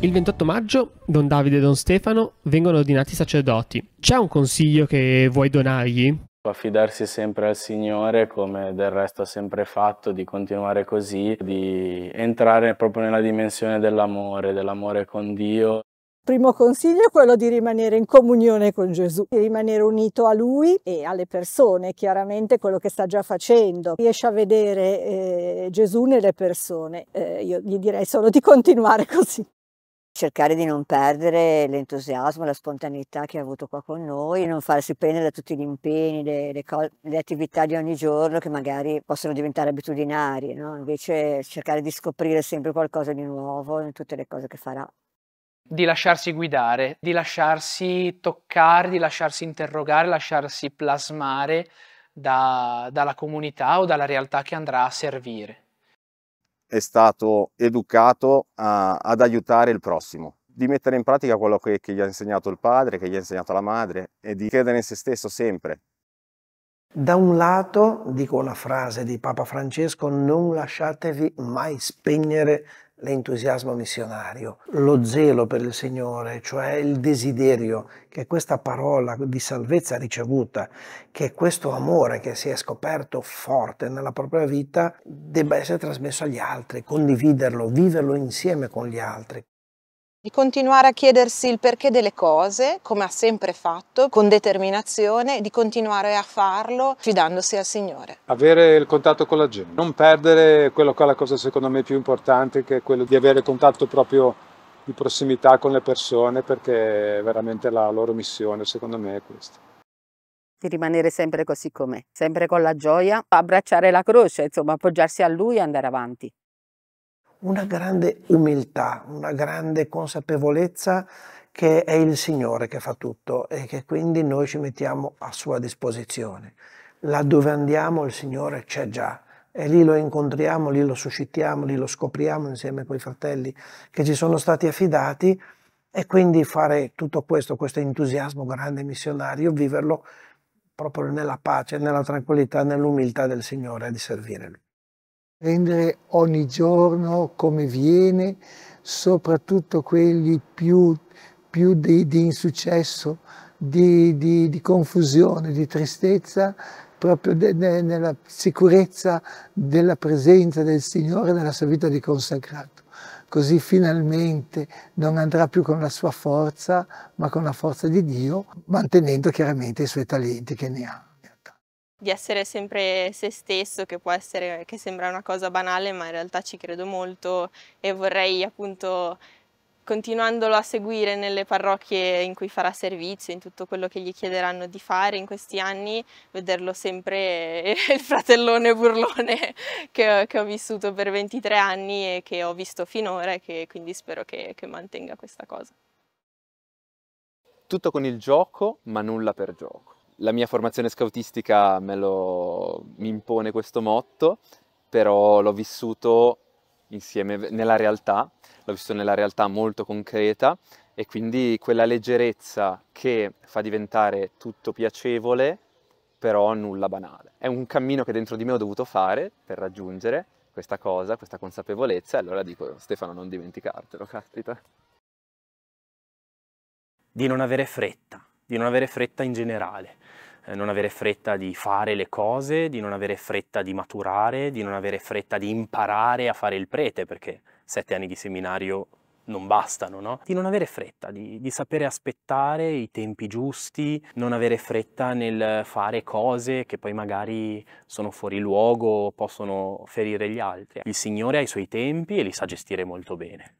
Il 28 maggio Don Davide e Don Stefano vengono ordinati sacerdoti. C'è un consiglio che vuoi donargli? Affidarsi sempre al Signore come del resto ha sempre fatto, di continuare così, di entrare proprio nella dimensione dell'amore, dell'amore con Dio. Primo consiglio è quello di rimanere in comunione con Gesù, di rimanere unito a Lui e alle persone, chiaramente quello che sta già facendo. Riesce a vedere eh, Gesù nelle persone, eh, io gli direi solo di continuare così cercare di non perdere l'entusiasmo, la spontaneità che ha avuto qua con noi, non farsi prendere da tutti gli impegni, le, le, le attività di ogni giorno che magari possono diventare abitudinarie, no? invece cercare di scoprire sempre qualcosa di nuovo in tutte le cose che farà. Di lasciarsi guidare, di lasciarsi toccare, di lasciarsi interrogare, lasciarsi plasmare da, dalla comunità o dalla realtà che andrà a servire è stato educato a, ad aiutare il prossimo, di mettere in pratica quello che, che gli ha insegnato il padre, che gli ha insegnato la madre e di credere in se stesso sempre. Da un lato, dico una frase di Papa Francesco, non lasciatevi mai spegnere l'entusiasmo missionario, lo zelo per il Signore, cioè il desiderio che questa parola di salvezza ricevuta, che questo amore che si è scoperto forte nella propria vita, debba essere trasmesso agli altri, condividerlo, viverlo insieme con gli altri di continuare a chiedersi il perché delle cose, come ha sempre fatto, con determinazione, di continuare a farlo fidandosi al Signore. Avere il contatto con la gente, non perdere quello che è la cosa secondo me più importante, che è quello di avere contatto proprio di prossimità con le persone, perché è veramente la loro missione, secondo me è questa. Di rimanere sempre così com'è, sempre con la gioia, abbracciare la croce, insomma, appoggiarsi a lui e andare avanti una grande umiltà, una grande consapevolezza che è il Signore che fa tutto e che quindi noi ci mettiamo a sua disposizione. Laddove andiamo il Signore c'è già e lì lo incontriamo, lì lo suscitiamo, lì lo scopriamo insieme con i fratelli che ci sono stati affidati e quindi fare tutto questo, questo entusiasmo grande missionario, viverlo proprio nella pace, nella tranquillità, nell'umiltà del Signore di servire Lui prendere ogni giorno come viene, soprattutto quelli più, più di, di, insuccesso, di, di, di, confusione, di tristezza, proprio de, de, nella sicurezza della presenza del Signore nella sua vita di consacrato. Così finalmente non andrà più con la sua forza, ma con la forza di Dio, mantenendo chiaramente i suoi talenti che ne ha di essere sempre se stesso, che può essere, che sembra una cosa banale, ma in realtà ci credo molto e vorrei appunto continuandolo a seguire nelle parrocchie in cui farà servizio, in tutto quello che gli chiederanno di fare in questi anni, vederlo sempre il fratellone burlone che, che ho vissuto per 23 anni e che ho visto finora e che quindi spero che, che mantenga questa cosa. Tutto con il gioco, ma nulla per gioco la mia formazione scoutistica me lo, mi impone questo motto, però l'ho vissuto insieme nella realtà, l'ho vissuto nella realtà molto concreta e quindi quella leggerezza che fa diventare tutto piacevole, però nulla banale. È un cammino che dentro di me ho dovuto fare per raggiungere questa cosa, questa consapevolezza, e allora dico Stefano non dimenticartelo, caspita. Di non avere fretta, di non avere fretta in generale, eh, non avere fretta di fare le cose, di non avere fretta di maturare, di non avere fretta di imparare a fare il prete, perché sette anni di seminario non bastano, no? Di non avere fretta, di, di, sapere aspettare i tempi giusti, non avere fretta nel fare cose che poi magari sono fuori luogo o possono ferire gli altri. Il Signore ha i suoi tempi e li sa gestire molto bene.